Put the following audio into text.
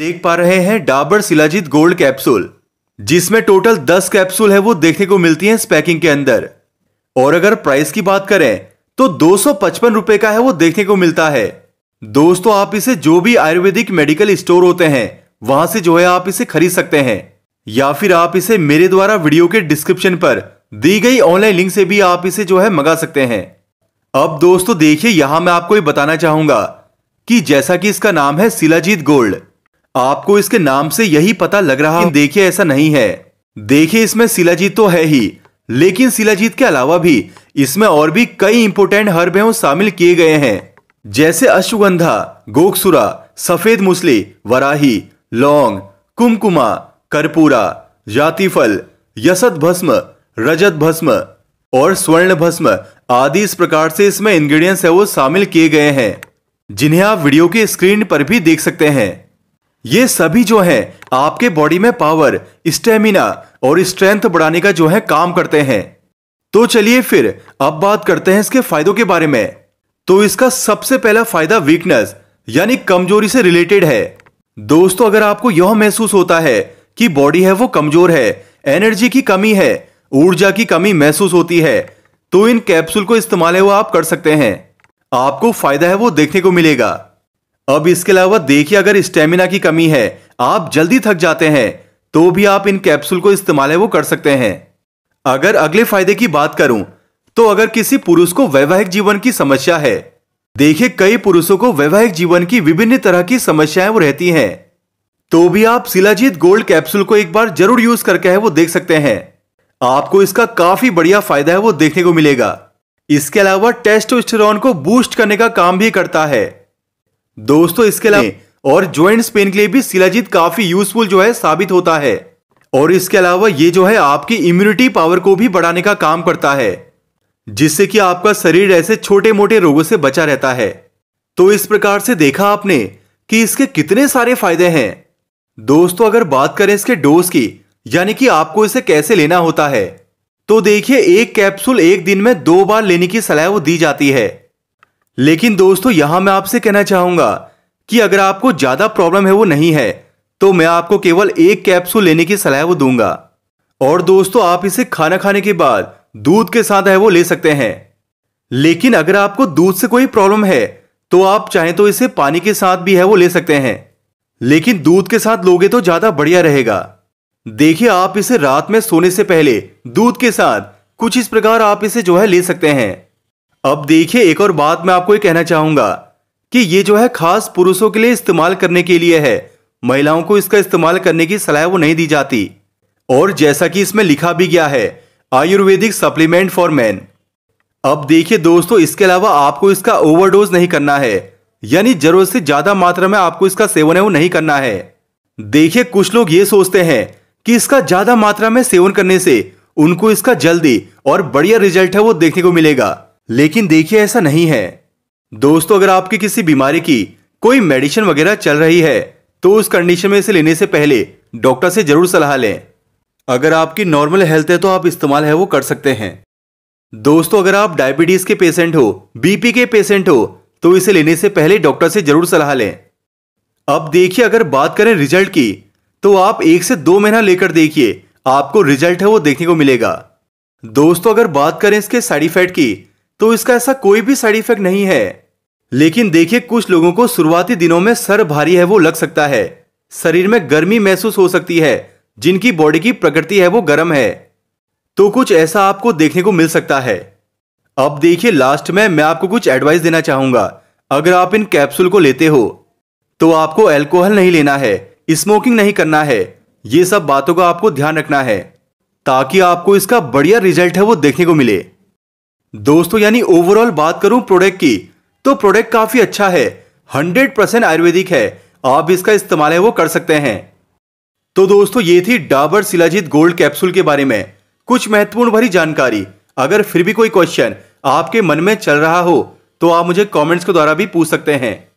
देख पा रहे हैं डाबर सिलाजीत गोल्ड कैप्सूल, जिसमें टोटल 10 कैप्सूल है वो देखने को मिलती है इस पैकिंग के अंदर। और अगर प्राइस की बात करें तो दो रुपए का है वो देखने को मिलता है। दोस्तों, आप इसे जो भी आयुर्वेदिक मेडिकल स्टोर होते हैं, वहाँ से जो है आप इसे खरीद सकते हैं। या फिर आप इसे मेरे द्वारा वीडियो के डिस्क्रिप्शन पर दी गई ऑनलाइन लिंक से भी आप इसे जो है मंगा सकते हैं। अब दोस्तों, देखिए, यहाँ मैं आपको ये बताना चाहूँगा कि जैसा कि इसका नाम है सिलाजीत गोल्ड आपको इसके नाम से यही पता लग रहा है देखिए, ऐसा नहीं है। देखिए, इसमें शिलाजीत तो है ही, लेकिन शिलाजीत के अलावा भी इसमें और भी कई इंपोर्टेंट हर्ब शामिल किए गए हैं। जैसे अश्वगंधा, गोकसुरा, सफ़ेद मुसली, वराही, लौंग, कुमकुमा, कर्पूरा, जातिफल यसद भस्म, रजत भस्म और स्वर्ण भस्म आदि इस प्रकार से इसमें इंग्रेडिएंट्स है, वो शामिल किए गए हैं। जिन्हें आप वीडियो के स्क्रीन पर भी देख सकते हैं। ये सभी जो है, आपके बॉडी में पावर स्टेमिना और स्ट्रेंथ बढ़ाने का जो है, काम करते हैं। तो चलिए फिर, अब बात करते हैं इसके फायदों के बारे में। तो इसका सबसे पहला फ़ायदा वीकनेस यानी कमज़ोरी से रिलेटेड है। दोस्तों, अगर आपको यह महसूस होता है कि बॉडी है वो कमज़ोर है एनर्जी की कमी है, ऊर्जा की कमी महसूस होती है तो इन कैप्सूल को इस्तेमाल है वो आप कर सकते हैं। आपको फ़ायदा है वो देखने को मिलेगा। अब इसके अलावा देखिए अगर स्टेमिना की कमी है, आप जल्दी थक जाते हैं तो भी आप इन कैप्सूल को इस्तेमाल है, वो कर सकते हैं। अगर अगले फ़ायदे की बात करूँ तो अगर किसी पुरुष को वैवाहिक जीवन की समस्या है, देखिए कई पुरुषों को वैवाहिक जीवन की विभिन्न तरह की समस्याएँ वो रहती हैं तो भी आप शिलाजीत गोल्ड कैप्सूल को एक बार ज़रूर यूज़ करके है, वो देख सकते हैं। आपको इसका काफ़ी बढ़िया फ़ायदा है, वो देखने को मिलेगा। इसके अलावा टेस्टोस्टेरोन को बूस्ट करने का काम भी करता है। दोस्तों, इसके अलावा और ज्वाइंट पेन के लिए भी शिलाजीत काफ़ी यूजफुल जो है साबित होता है। और इसके अलावा ये जो है आपकी इम्यूनिटी पावर को भी बढ़ाने का काम करता है, जिससे कि आपका शरीर ऐसे छोटे मोटे रोगों से बचा रहता है। तो इस प्रकार से देखा आपने कि इसके कितने सारे फ़ायदे हैं। दोस्तों, अगर बात करें इसके डोज की, यानी कि आपको इसे कैसे लेना होता है तो देखिए, एक कैप्सूल एक दिन में दो बार लेने की सलाह दी जाती है। लेकिन दोस्तों, यहाँ मैं आपसे कहना चाहूँगा कि अगर आपको ज़्यादा प्रॉब्लम है, वो नहीं है तो मैं आपको केवल एक कैप्सूल लेने की सलाह वो दूँगा। और दोस्तों, आप इसे खाना खाने के बाद दूध के साथ है, वो ले सकते हैं। लेकिन अगर आपको दूध से कोई प्रॉब्लम है तो आप चाहें तो इसे पानी के साथ भी है, वो ले सकते हैं। लेकिन दूध के साथ लोगे तो ज़्यादा बढ़िया रहेगा। देखिए, आप इसे रात में सोने से पहले दूध के साथ कुछ इस प्रकार आप इसे जो है ले सकते हैं। अब देखिए, एक और बात मैं आपको ये कहना चाहूँगा कि ये जो है खास पुरुषों के लिए इस्तेमाल करने के लिए है। महिलाओं को इसका इस्तेमाल करने की सलाह वो नहीं दी जाती। और जैसा कि इसमें लिखा भी गया है, आयुर्वेदिक सप्लीमेंट फॉर मैन। अब देखिए दोस्तों, इसके अलावा आपको इसका ओवरडोज नहीं करना है। यानी ज़रूरत से ज़्यादा मात्रा में आपको इसका सेवन है, वो नहीं करना है। देखिए, कुछ लोग ये सोचते हैं कि इसका ज़्यादा मात्रा में सेवन करने से उनको इसका जल्दी और बढ़िया रिज़ल्ट है, वो देखने को मिलेगा। लेकिन देखिए ऐसा नहीं है। दोस्तों, अगर आपकी किसी बीमारी की कोई मेडिसिन वगैरह चल रही है तो उस कंडीशन में इसे लेने से पहले डॉक्टर से ज़रूर सलाह लें। अगर आपकी नॉर्मल हेल्थ है तो आप इस्तेमाल है वो कर सकते हैं। दोस्तों, अगर आप डायबिटीज़ के पेशेंट हो, बीपी के पेशेंट हो तो इसे लेने से पहले डॉक्टर से ज़रूर सलाह लें। अब देखिए, अगर बात करें रिज़ल्ट की तो आप एक से दो महीना लेकर देखिए, आपको रिज़ल्ट है वो देखने को मिलेगा। दोस्तों, अगर बात करें इसके साइड इफ़ेक्ट की तो इसका ऐसा कोई भी साइड इफ़ेक्ट नहीं है। लेकिन देखिए, कुछ लोगों को शुरुआती दिनों में सर भारी है, वो लग सकता है। शरीर में गर्मी महसूस हो सकती है, जिनकी बॉडी की प्रकृति है, वो गर्म है। तो कुछ ऐसा आपको देखने को मिल सकता है। अब देखिए लास्ट में मैं आपको कुछ एडवाइस देना चाहूँगा। अगर आप इन कैप्सूल को लेते हो तो आपको एल्कोहल नहीं लेना है स्मोकिंग नहीं करना है। ये सब बातों का आपको ध्यान रखना है, ताकि आपको इसका बढ़िया रिज़ल्ट है, वो देखने को मिले। दोस्तों, यानी ओवरऑल बात करूँ प्रोडक्ट की तो प्रोडक्ट काफ़ी अच्छा है हंड्रेड परसेंट आयुर्वेदिक है, आप इसका इस्तेमाल है, वो कर सकते हैं। तो दोस्तों, ये थी डाबर सिलाजीत गोल्ड कैप्सूल के बारे में, कुछ महत्वपूर्ण भरी जानकारी। अगर फिर भी कोई क्वेश्चन आपके मन में चल रहा हो तो आप मुझे कमेंट्स के द्वारा भी पूछ सकते हैं।